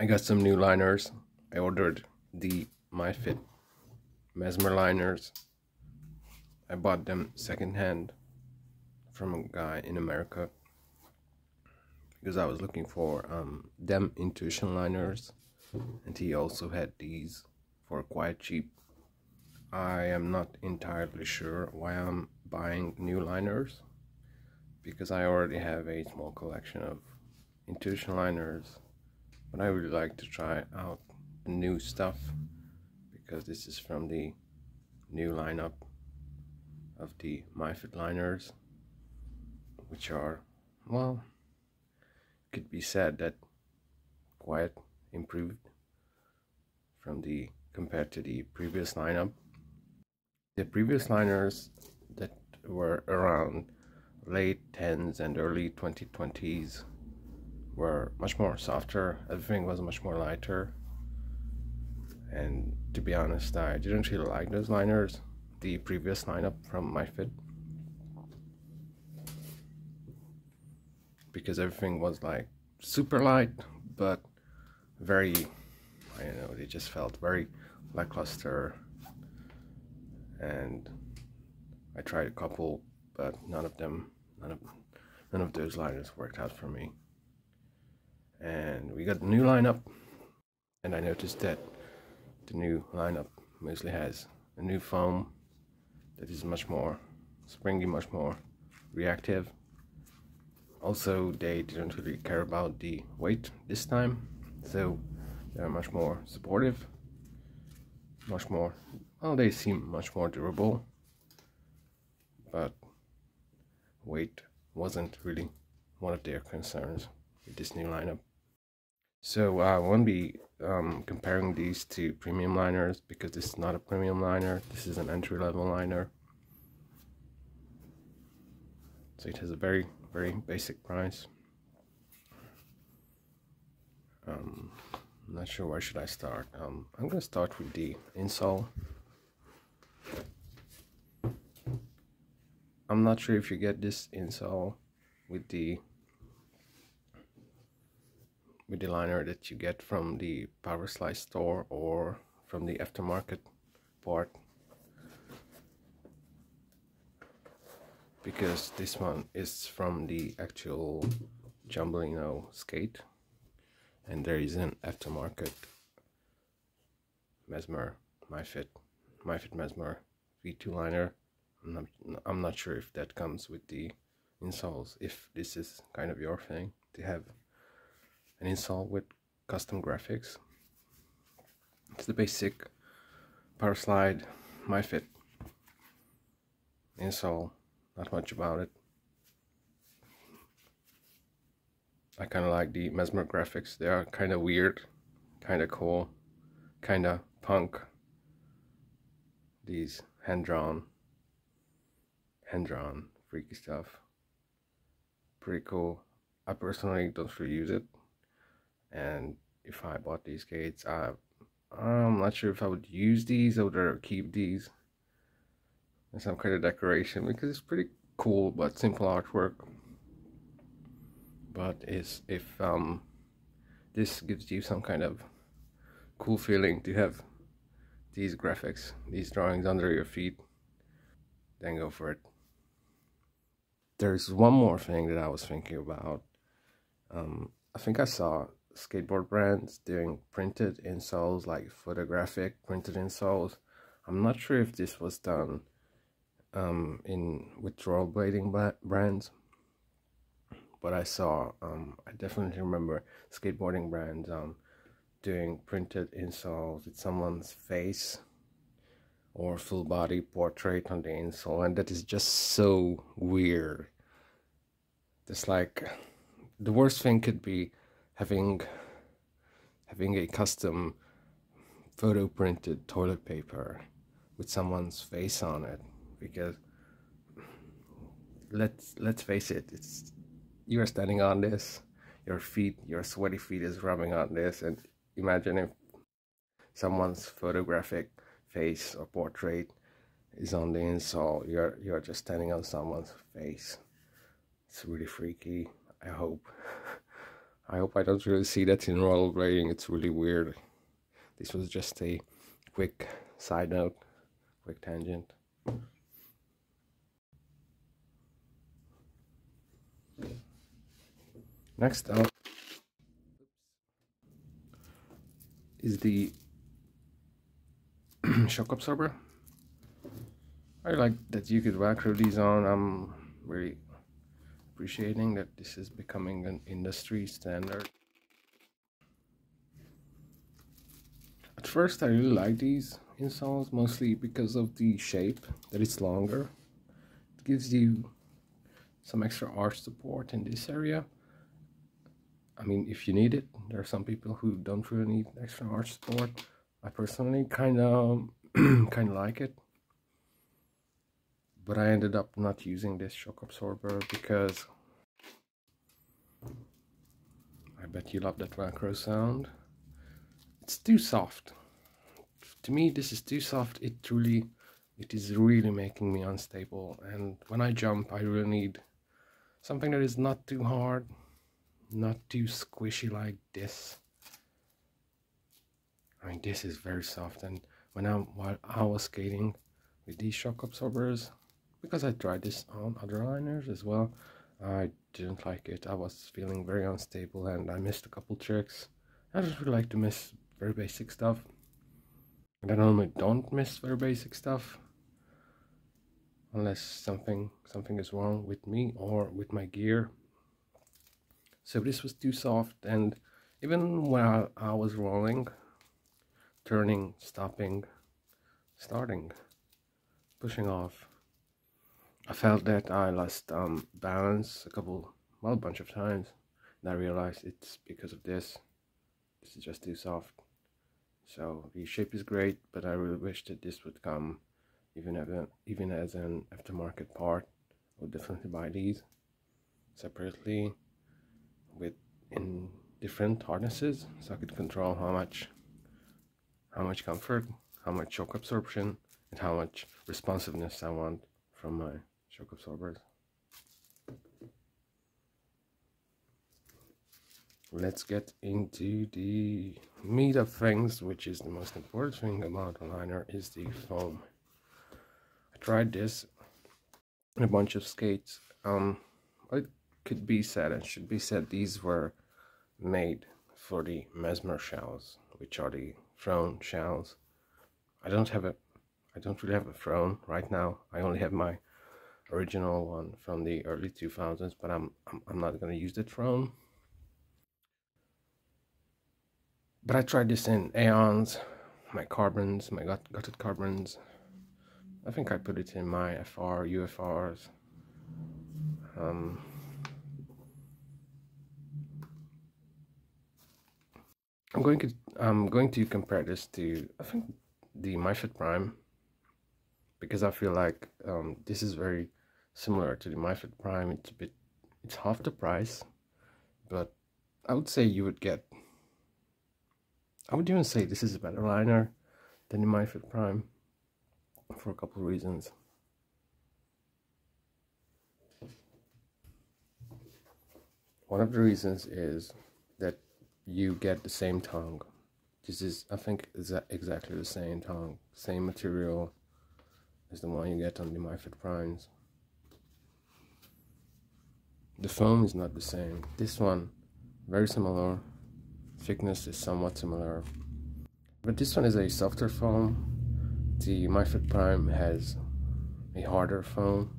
I got some new liners. I ordered the MyFit Mesmer liners. I bought them secondhand from a guy in America because I was looking for um, them intuition liners and he also had these for quite cheap. I am not entirely sure why I'm buying new liners because I already have a small collection of intuition liners but I really like to try out new stuff because this is from the new lineup of the MyFit liners which are well could be said that quite improved from the compared to the previous lineup. The previous liners that were around late 10s and early 2020s were much more softer. Everything was much more lighter. And to be honest, I didn't really like those liners, the previous lineup from MyFit. Because everything was like super light, but very, I don't know, they just felt very lackluster. And I tried a couple, but none of them, none of, none of those liners worked out for me and we got the new lineup and I noticed that the new lineup mostly has a new foam that is much more springy much more reactive. Also they didn't really care about the weight this time so they're much more supportive much more well they seem much more durable but weight wasn't really one of their concerns with this new lineup so uh, I won't be um, comparing these to premium liners because this is not a premium liner. This is an entry-level liner. So it has a very, very basic price. Um, I'm not sure where should I start. Um, I'm going to start with the insole. I'm not sure if you get this insole with the the liner that you get from the Powerslide store or from the aftermarket part? Because this one is from the actual Jumbolino skate and there is an aftermarket Mesmer MyFit MyFit Mesmer V2 liner. I'm not, I'm not sure if that comes with the insoles if this is kind of your thing to have an insole with custom graphics. It's the basic Powerslide MyFit insole, not much about it. I kind of like the Mesmer graphics, they are kind of weird, kind of cool, kind of punk. These hand-drawn, hand-drawn freaky stuff. Pretty cool. I personally don't really use it and if I bought these skates I I'm not sure if I would use these or keep these as some kind of decoration because it's pretty cool but simple artwork. But is if um this gives you some kind of cool feeling to have these graphics these drawings under your feet then go for it. There's one more thing that I was thinking about. Um I think I saw skateboard brands doing printed insoles like photographic printed insoles. I'm not sure if this was done um, in with rollerblading brands but i saw um, i definitely remember skateboarding brands um, doing printed insoles with someone's face or full body portrait on the insole and that is just so weird. It's like the worst thing could be having having a custom photo printed toilet paper with someone's face on it because let's let's face it it's you are standing on this your feet your sweaty feet is rubbing on this and imagine if someone's photographic face or portrait is on the insole you're you're just standing on someone's face. It's really freaky i hope I hope I don't really see that in rollerblading. It's really weird. This was just a quick side note, quick tangent. Next up is the shock absorber. I like that you could Velcro these on. I'm really appreciating that this is becoming an industry standard. At first I really like these insoles mostly because of the shape that it's longer. It gives you some extra arch support in this area I mean, if you need it, there are some people who don't really need extra arch support. I personally kind of kind of like it, but I ended up not using this shock absorber because I bet you love that Velcro sound. It's too soft. To me, this is too soft. It truly, it is really making me unstable. And when I jump, I really need something that is not too hard not too squishy like this I mean this is very soft and when I while I was skating with these shock absorbers because I tried this on other liners as well I didn't like it. I was feeling very unstable and I missed a couple tricks. I just really like to miss very basic stuff. And I normally don't miss very basic stuff unless something something is wrong with me or with my gear. So this was too soft and even while I was rolling turning stopping starting pushing off I felt that I lost um, balance a couple well a bunch of times and I realized it's because of this. This is just too soft. So the shape is great but I really wish that this would come even as an, even as an aftermarket part I would definitely buy these separately with in different harnesses so I could control how much how much comfort, how much shock absorption and how much responsiveness I want from my shock absorbers. Let's get into the meat of things, which is the most important thing about a liner, is the foam. I tried this in a bunch of skates. Um, it could be said and should be said these were made for the mesmer shells, which are the throne shells. I don't have a I don't really have a throne right now. I only have my original one from the early 2000s, but I'm I'm, I'm not going to use the throne. But I tried this in Aeons, my carbons, my gut, gutted carbons. I think I put it in my FR, UFRs. Um, I'm going to I'm going to compare this to I think the MyFit Prime because I feel like um, this is very similar to the MyFit Prime. It's a bit it's half the price, but I would say you would get. I would even say this is a better liner than the MyFit Prime for a couple of reasons. One of the reasons is that you get the same tongue. This is, I think, is exactly the same tongue, same material as the one you get on the MyFit Primes. The foam is not the same. This one, very similar. Thickness is somewhat similar. But this one is a softer foam. The MyFit Prime has a harder foam.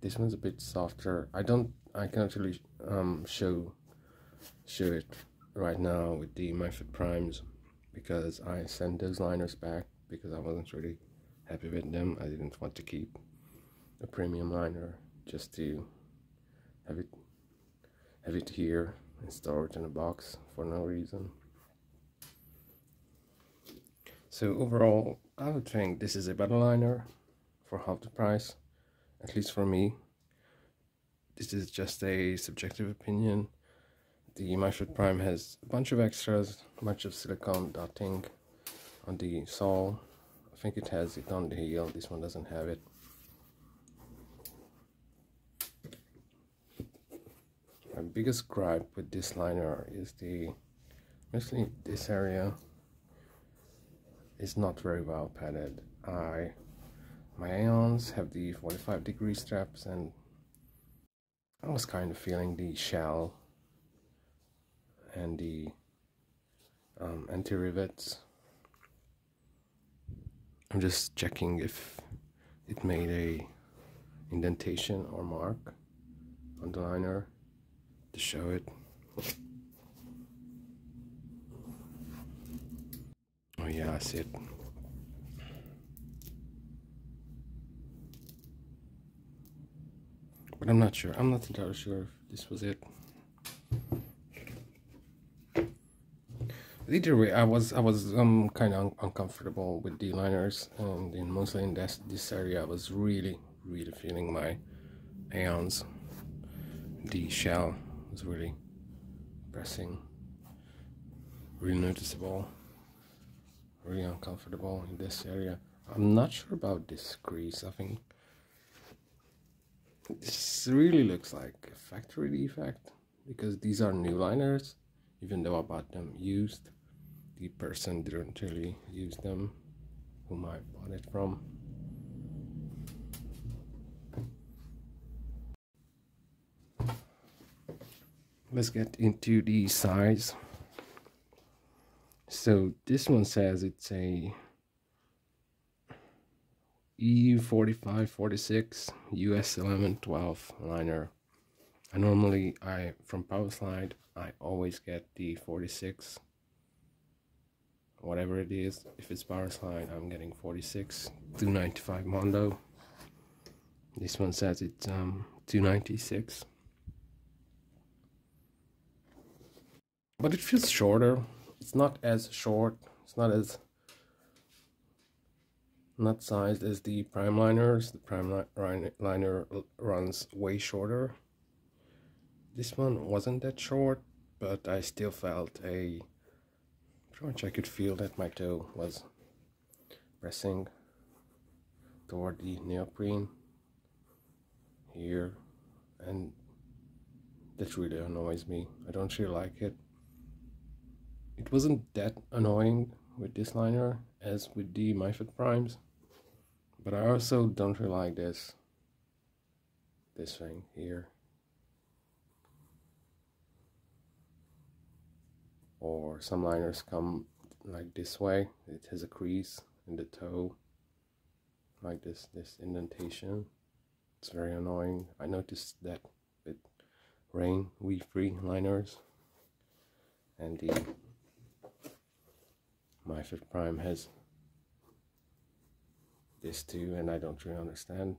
This one's a bit softer. I don't I can't really um, show show it right now with the MyFit Primes because I sent those liners back because I wasn't really happy with them. I didn't want to keep a premium liner just to have it have it here and store it in a box for no reason. So overall, I would think this is a better liner for half the price, at least for me this is just a subjective opinion. The MyFit Prime has a bunch of extras, a bunch of silicone dotting on the sole. I think it has it on the heel, this one doesn't have it. My biggest gripe with this liner is the mostly this area is not very well padded. I my Aeons have the 45 degree straps and I was kind of feeling the shell and the um, anti-rivets I'm just checking if it made a indentation or mark on the liner to show it. Oh yeah I see it. But I'm not sure. I'm not entirely sure if this was it. Either way, I was I was um kind of un uncomfortable with the liners, and in mostly in this this area, I was really really feeling my aeons. The shell was really pressing, really noticeable, really uncomfortable in this area. I'm not sure about this crease. I think this really looks like a factory defect because these are new liners even though I bought them used the person didn't really use them whom I bought it from. Let's get into the size. So this one says it's a EU 45 46 US 11 12 liner. I normally I from Powerslide I always get the 46 whatever it is if it's Powerslide I'm getting 46 295 Mondo this one says it's um 296 but it feels shorter. It's not as short. It's not as not sized as the prime liners. The prime liner runs way shorter. This one wasn't that short but I still felt a pretty much I could feel that my toe was pressing toward the neoprene here. And that really annoys me. I don't really like it it wasn't that annoying with this liner as with the MyFit Primes but I also don't really like this this thing here. Or some liners come like this way. It has a crease in the toe like this this indentation. It's very annoying. I noticed that with rain weave free liners and the MyFit Prime has this too and I don't really understand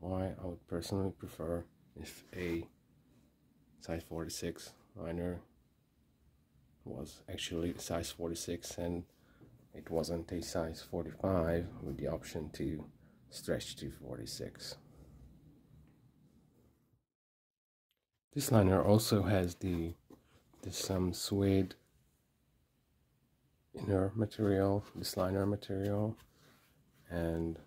why I would personally prefer if a size 46 liner was actually size 46 and it wasn't a size 45 with the option to stretch to 46. This liner also has the this um, suede inner material, this liner material, and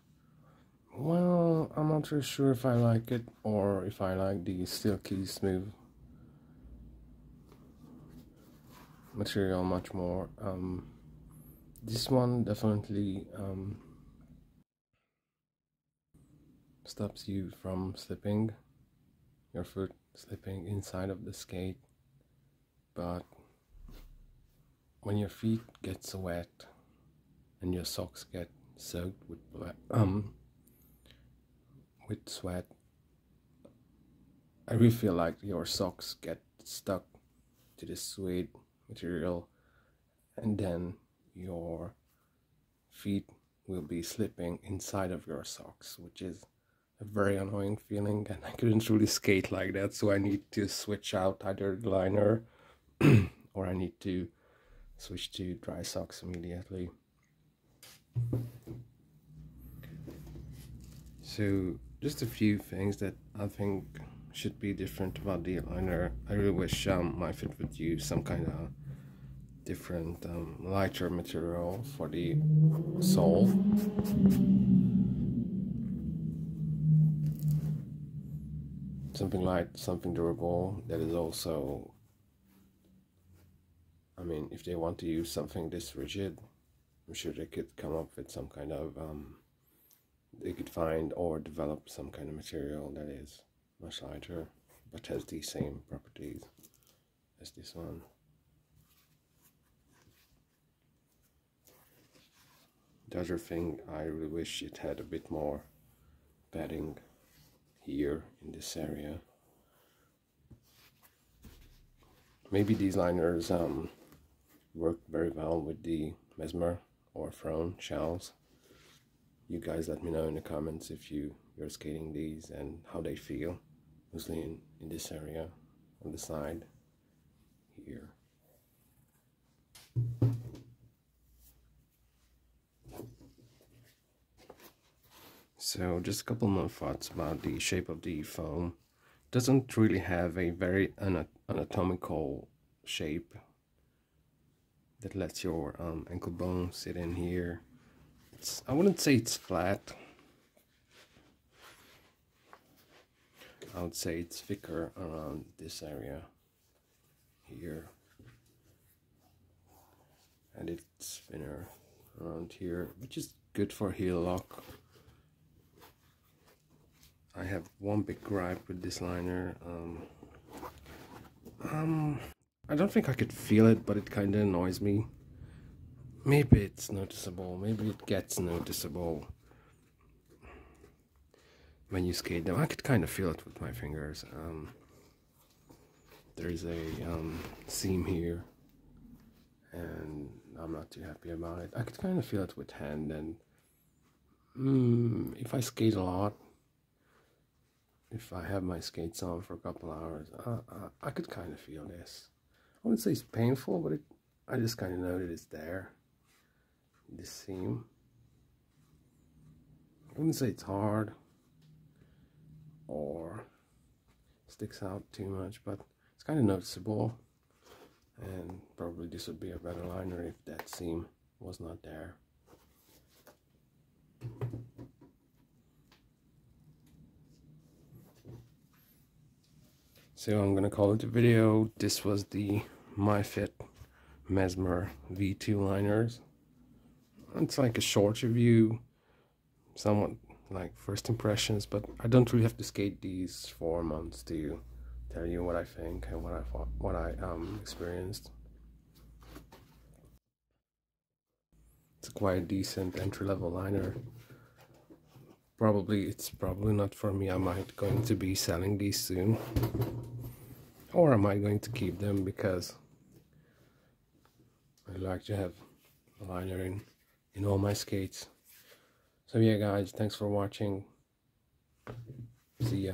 well, I'm not really sure if I like it or if I like the silky smooth material much more. Um, this one definitely um, stops you from slipping, your foot slipping inside of the skate. But when your feet get so wet and your socks get soaked with um with sweat, I really feel like your socks get stuck to the suede material and then your feet will be slipping inside of your socks which is a very annoying feeling and I couldn't really skate like that so I need to switch out either the liner or I need to switch to dry socks immediately so just a few things that I think should be different about the liner. I really wish um, MyFit would use some kind of different um, lighter material for the sole. something light, something durable that is also. I mean, if they want to use something this rigid, I'm sure they could come up with some kind of. Um, they could find or develop some kind of material that is much lighter but has the same properties as this one. The other thing I really wish it had a bit more padding here in this area. Maybe these liners um, work very well with the mesmer or Throne shells. You guys let me know in the comments if you, you're skating these and how they feel, mostly in, in this area on the side here. So just a couple more thoughts about the shape of the foam. Doesn't really have a very anatomical shape that lets your um, ankle bone sit in here. It's I wouldn't say it's flat. I would say it's thicker around this area here and it's thinner around here which is good for heel lock I have one big gripe with this liner. Um, um, I don't think I could feel it, but it kind of annoys me. Maybe it's noticeable. Maybe it gets noticeable when you skate them. I could kind of feel it with my fingers. Um, there's a um, seam here, and I'm not too happy about it. I could kind of feel it with hand, and mm, if I skate a lot, if I have my skates on for a couple hours, uh, uh, I could kind of feel this. I wouldn't say it's painful, but it, I just kind of know that it's there. This seam. I wouldn't say it's hard or sticks out too much, but it's kind of noticeable. And probably this would be a better liner if that seam was not there. So I'm gonna call it a video. This was the MyFit Mesmer V2 liners. It's like a short review, somewhat like first impressions, but I don't really have to skate these four months to tell you what I think and what I thought, what I um experienced. It's quite a decent entry level liner. Probably it's probably not for me. I might going to be selling these soon or am I going to keep them because I like to have a liner in, in all my skates. So yeah guys, thanks for watching. See ya.